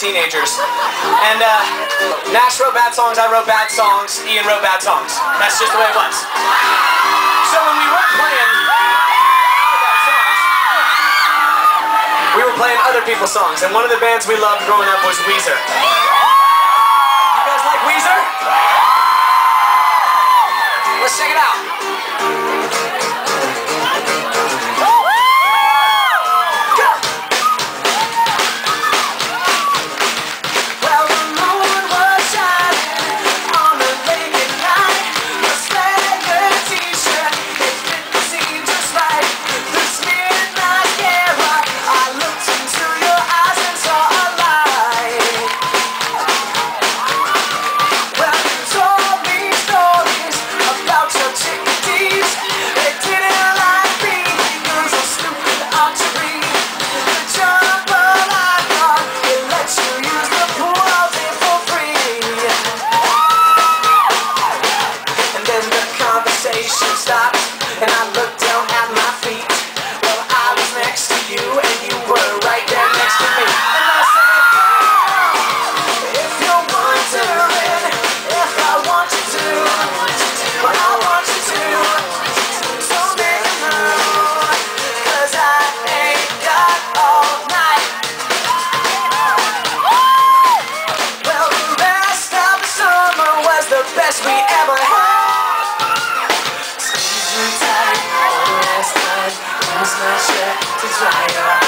teenagers. And uh, Nash wrote bad songs, I wrote bad songs, Ian wrote bad songs. That's just the way it was. So when we were playing songs, we were playing other people's songs, and one of the bands we loved growing up was Weezer. You guys like Weezer? Let's check it out. best we ever had. Squeeze tight, last time, lose my shit to dry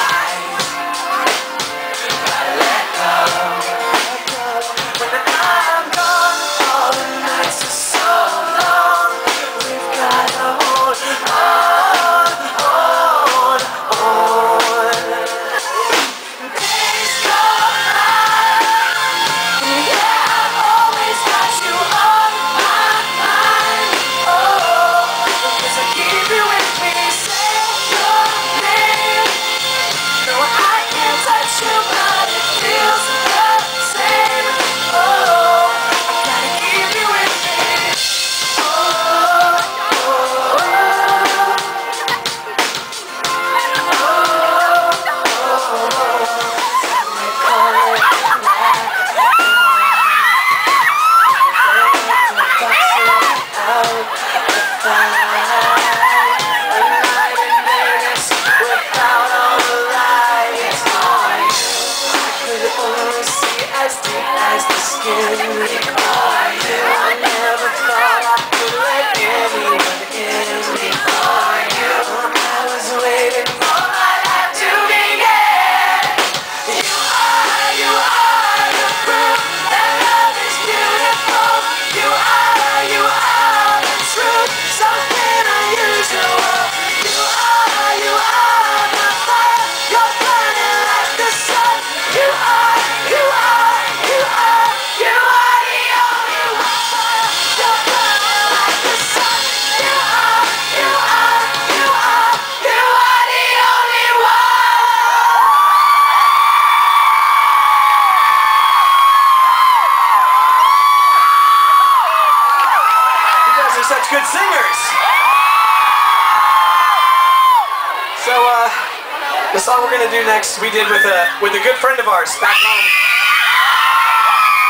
we did with a with a good friend of ours back home.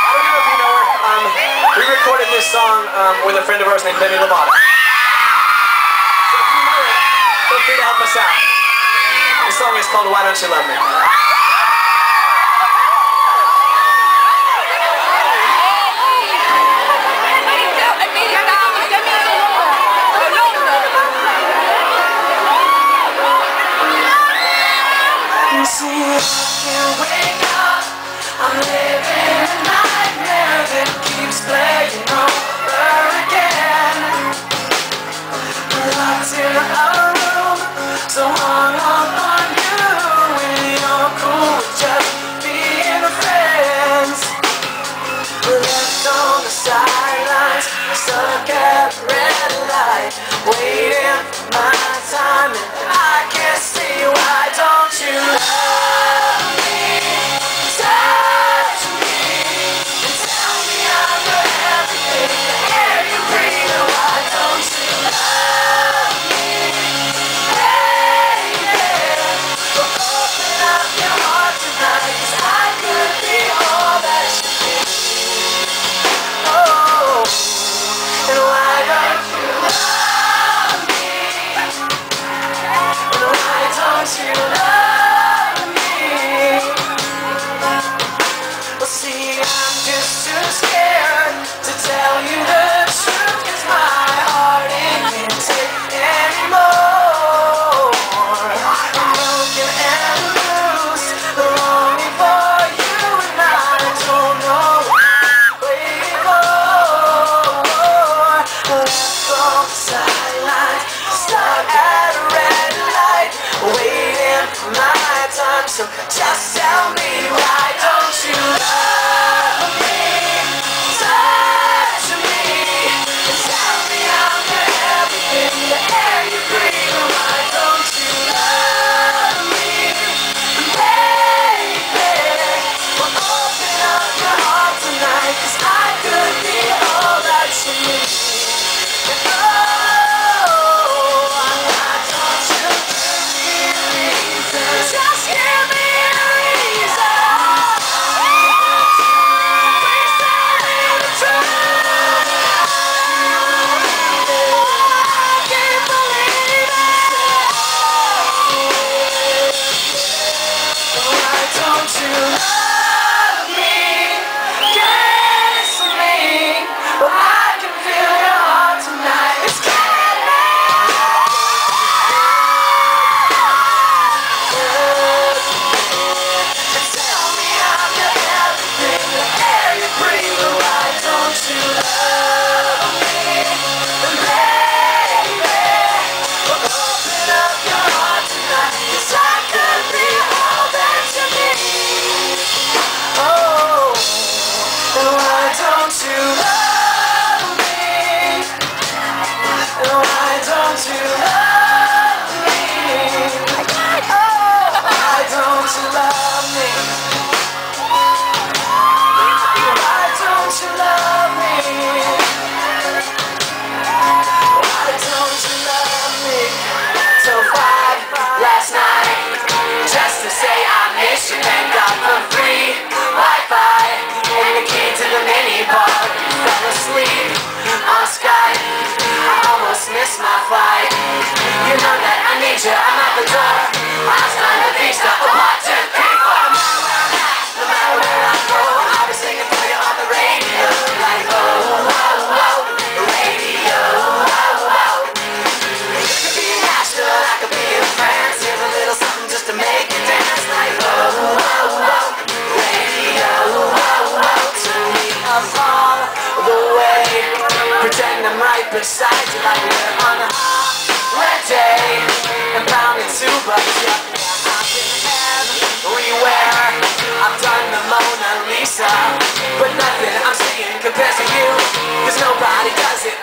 I don't know if you know her. Um, we recorded this song um, with a friend of ours named Demi Lovato. So if you know it, feel free to help us out. The song is called Why Don't You Love Me. So. I can't wait. my time, so just tell me why don't you love does it.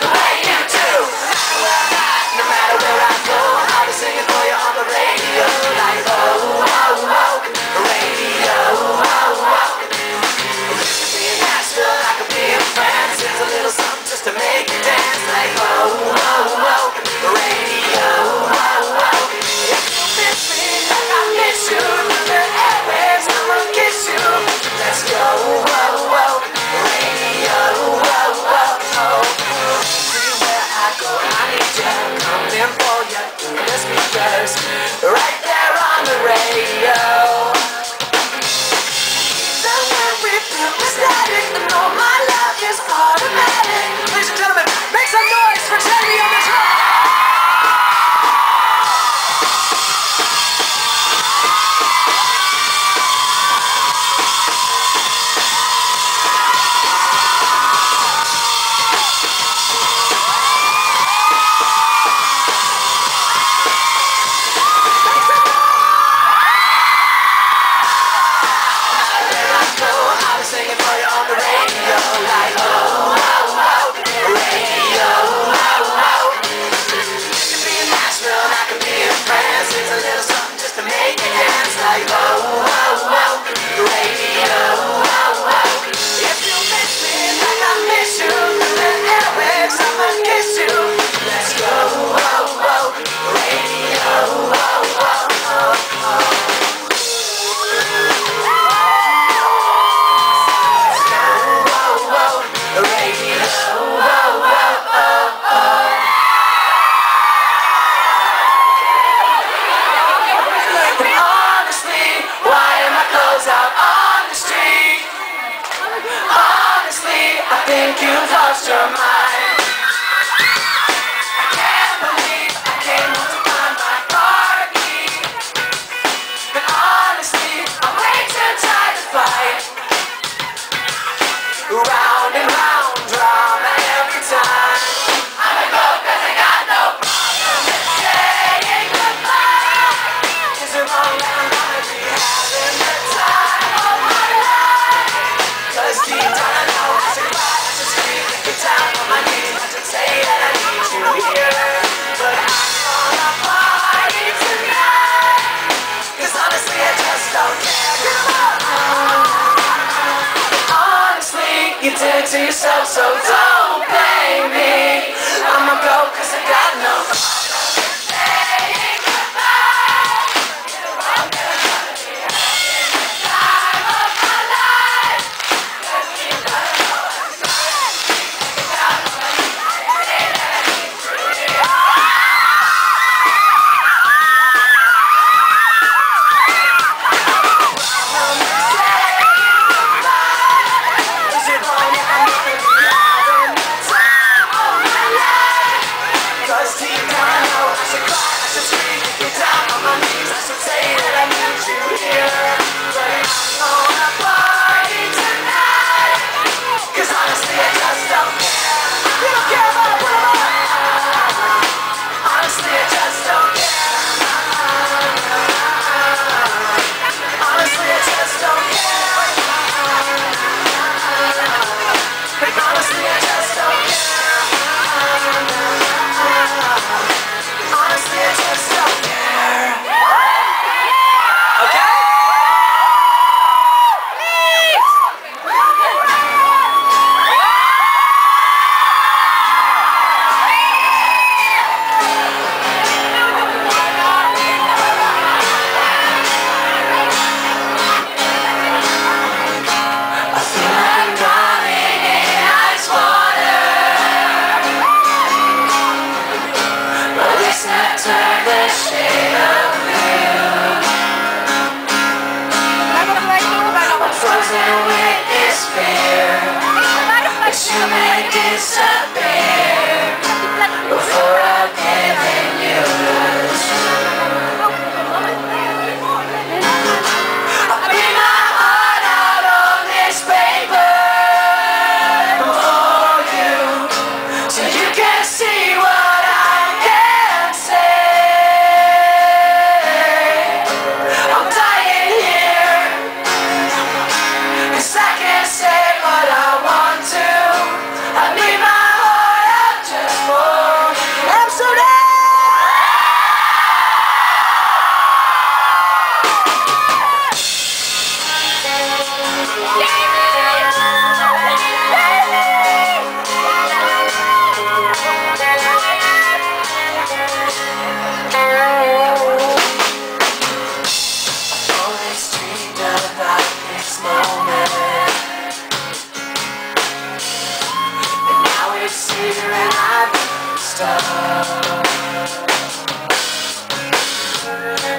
Stuck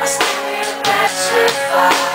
I here petrified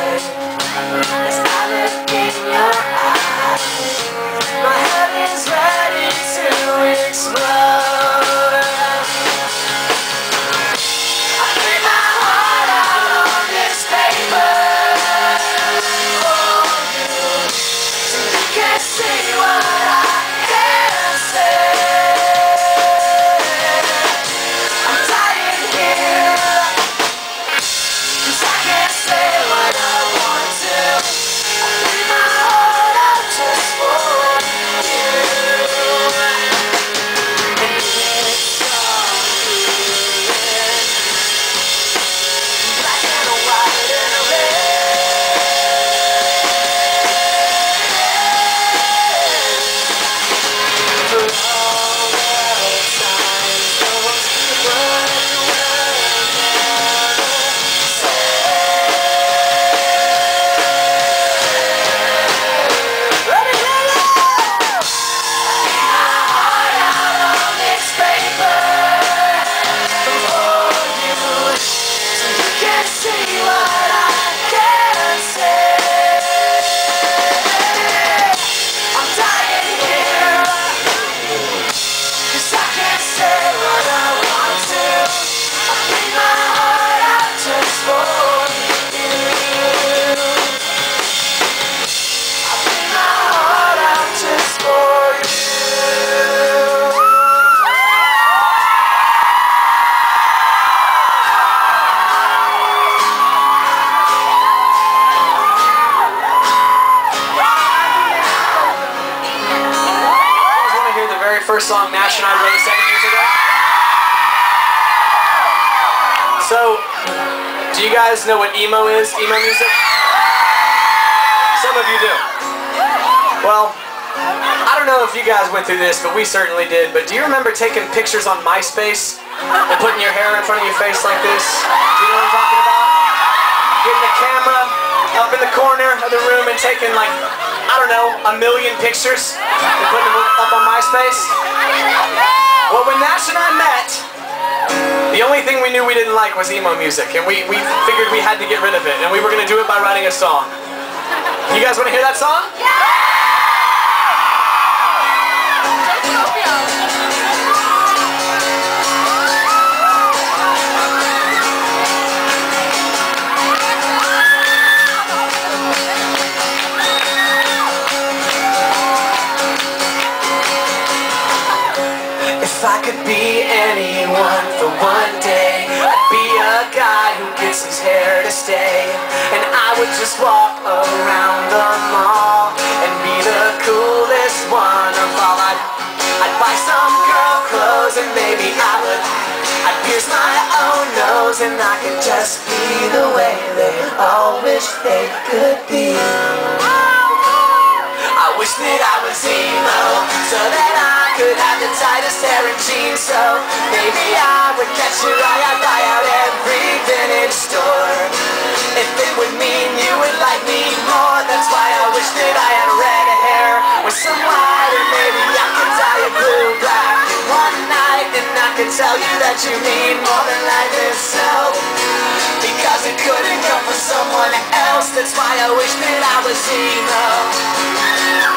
know what emo is? Emo music? Some of you do. Well, I don't know if you guys went through this, but we certainly did. But do you remember taking pictures on MySpace and putting your hair in front of your face like this? Do you know what I'm talking about? Getting the camera up in the corner of the room and taking like, I don't know, a million pictures and putting them up on MySpace? Well, when Nash and I met, the only thing we knew we didn't like was emo music, and we, we figured we had to get rid of it, and we were going to do it by writing a song. You guys want to hear that song? If gets his hair to stay. And I would just walk around the mall and be the coolest one of all. I'd, I'd buy some girl clothes and maybe I would. I'd pierce my own nose and I could just be the way they all wish they could be. I wish that I was emo so that I could have the tightest hair and jeans. So maybe I would catch your eye. I'd buy out every vintage store. If it would mean you would like me more, that's why I wish that I had red hair with some white, and maybe I could dye it blue black one night, and I could tell you that you mean more than life itself. Because it couldn't come from someone else. That's why I wish that I was emo.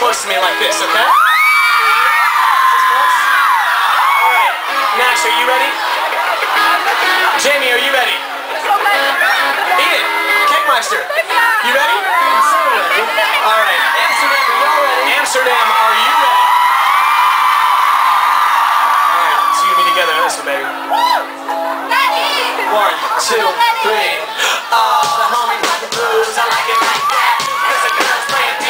close to me like this, okay? Alright. Nash, are you ready? Jamie, are you ready? Ian, Kickmeister, you ready? Alright. Amsterdam, you ready? Amsterdam, are you ready? Alright, so you and me together in this one, baby. One, two, three. Ah, the like the blues, I like it like that. Cause the girls playing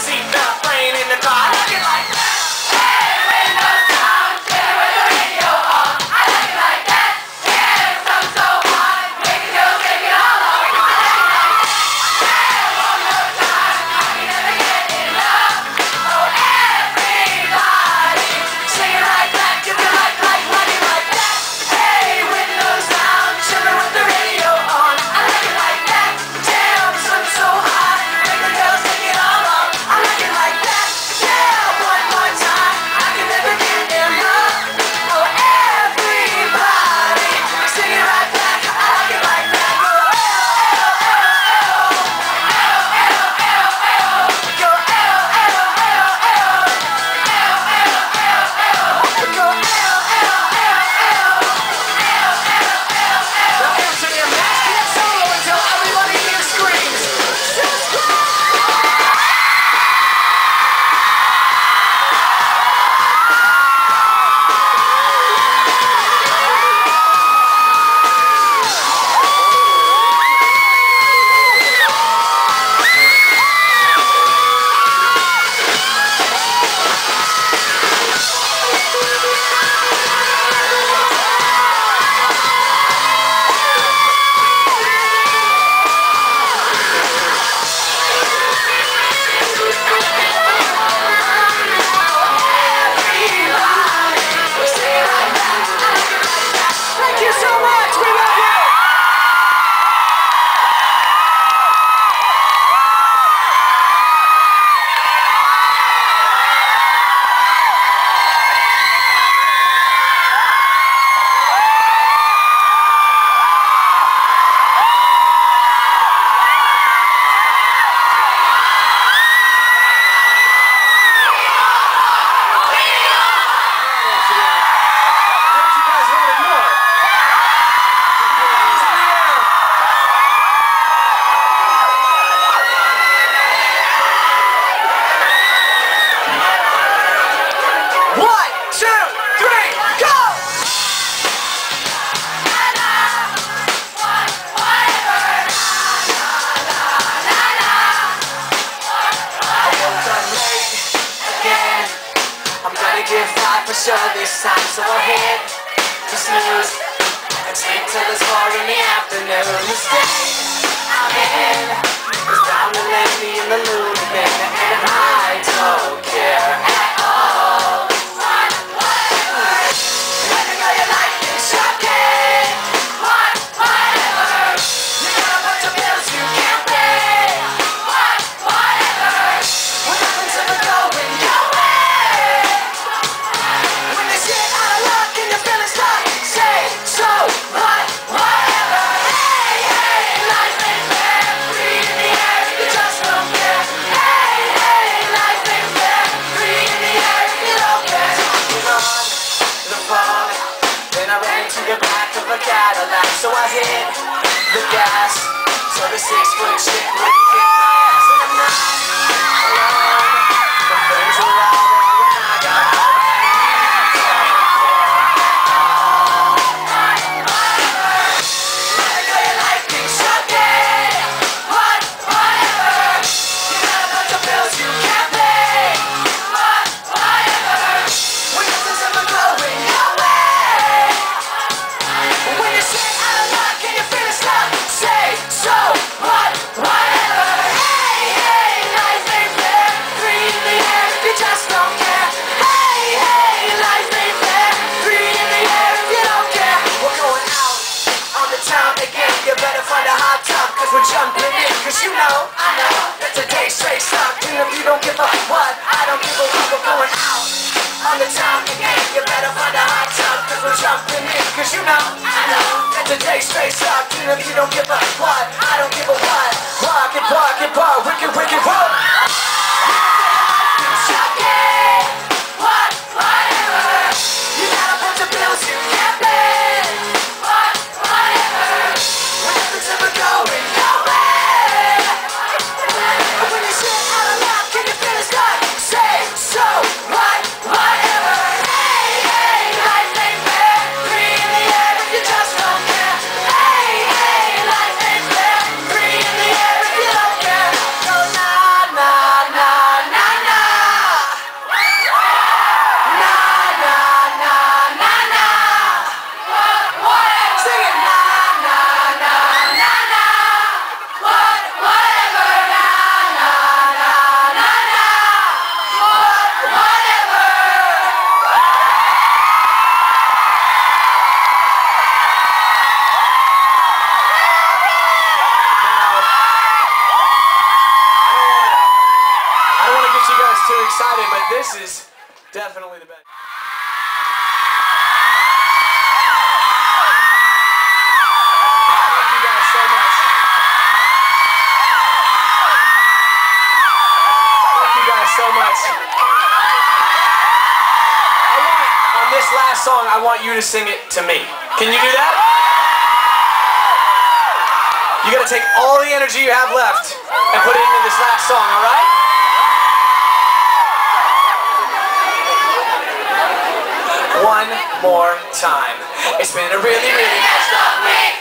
seatbelt playing in the car. Looking like hit the gas. So the six foot shit. if you don't give a squat. so much. I want, on this last song, I want you to sing it to me. Can you do that? You gotta take all the energy you have left and put it into this last song, alright? One more time. It's been a really, really nice long.